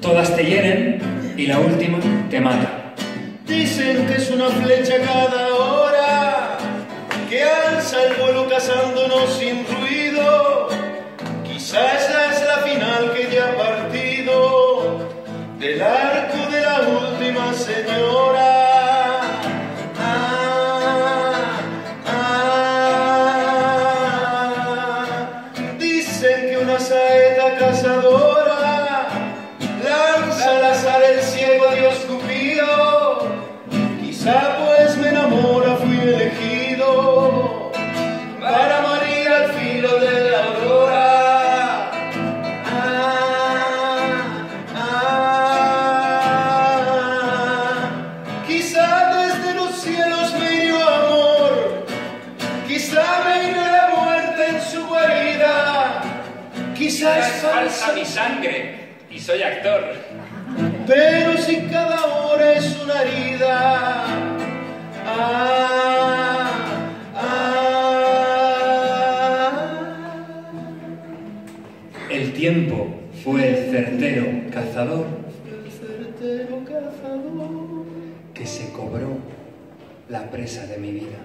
Todas te hieren y la última te mata. Dicen que es una flecha cada hora que alza el vuelo cazándonos sin ruido. Quizás esa es la final que ya ha partido del arco de la última señora. Ah, ah. Dicen que una saeta cazadora Quizá pues me enamora, fui elegido para morir al filo de la aurora. Ah, ah. Quizá desde los cielos me hirió amor, quizá me hirió la muerte en su guarida, quizá Es es falsa mi sangre y soy actor. pero si cada hora es una herida. El tiempo fue el certero cazador que se cobró la presa de mi vida.